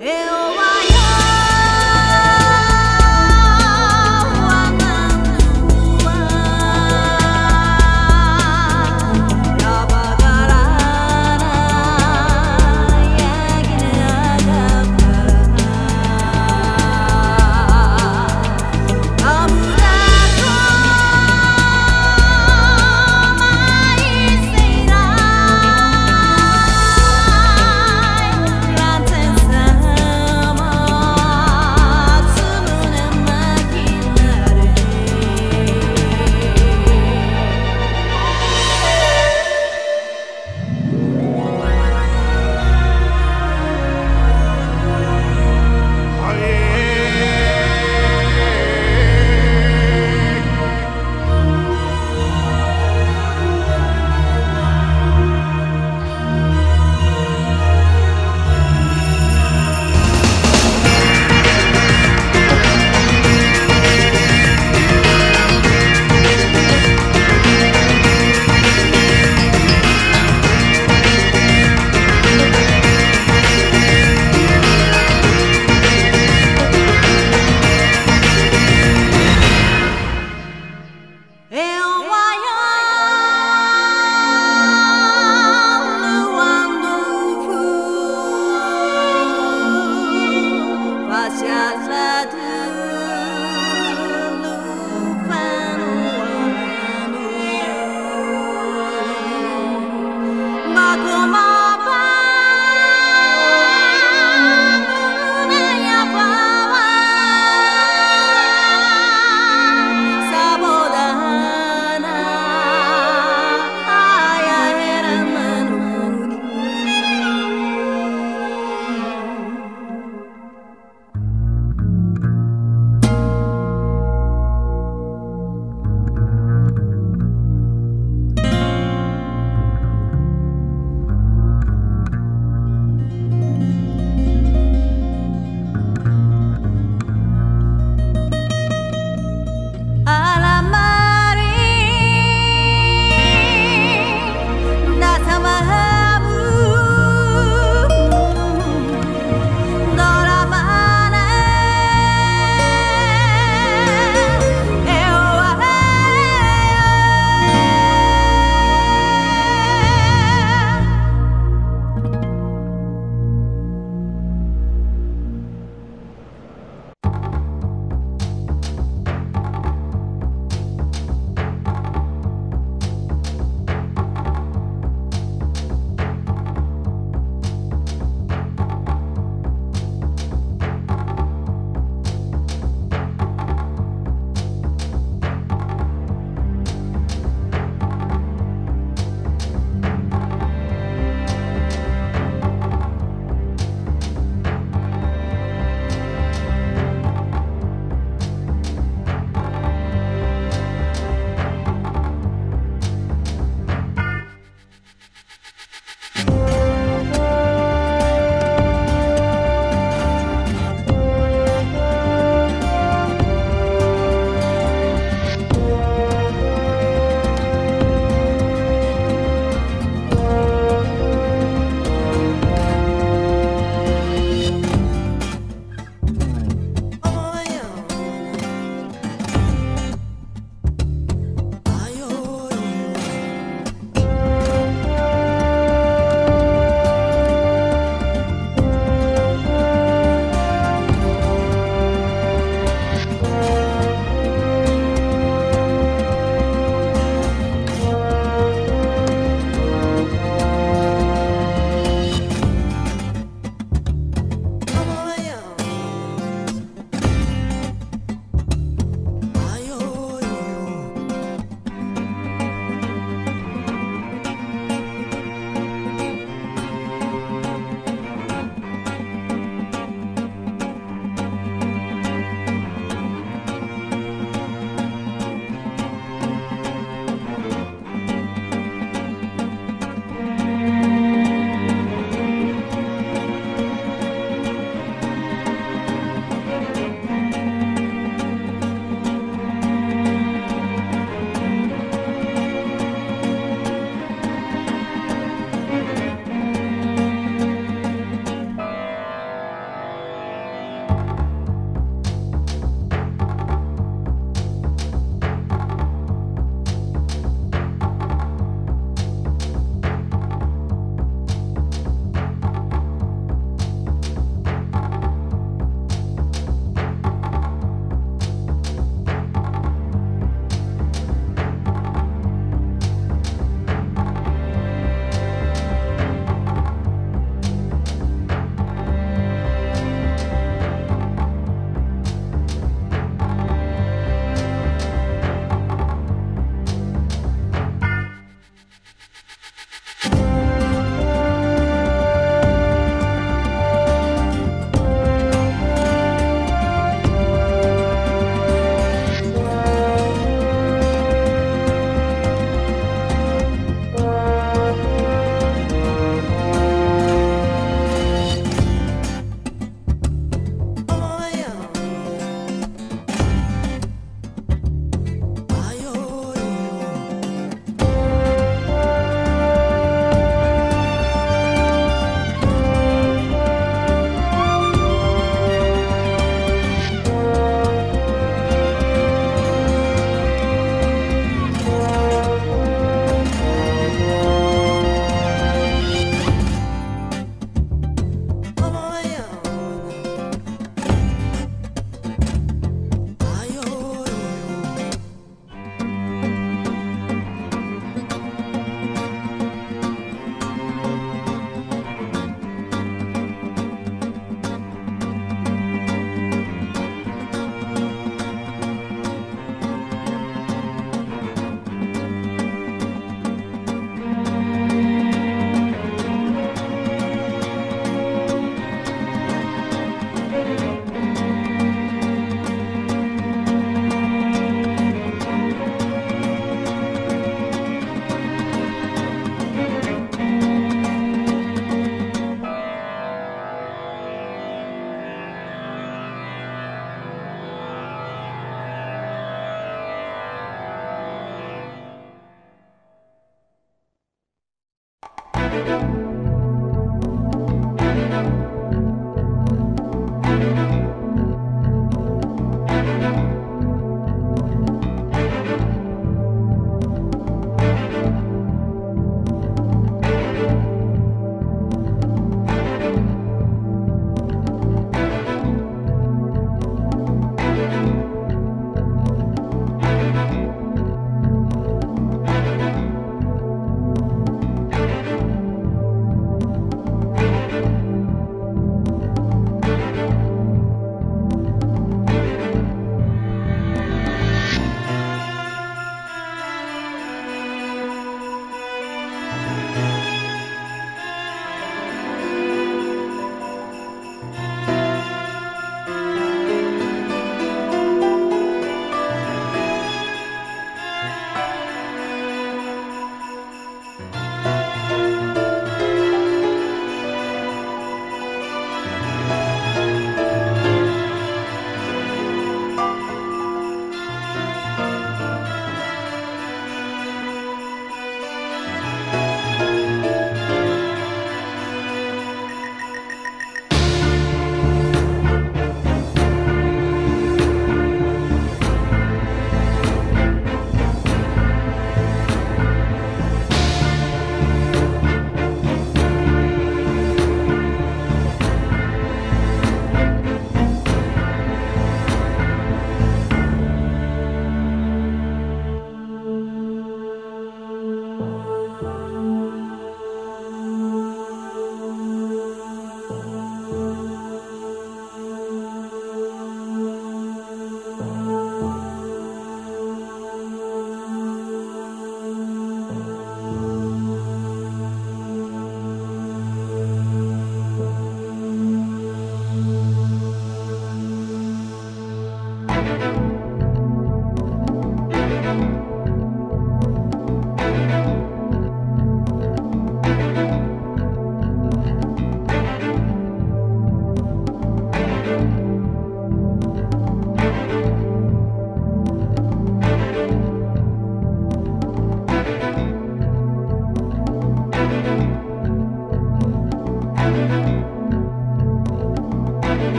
Ea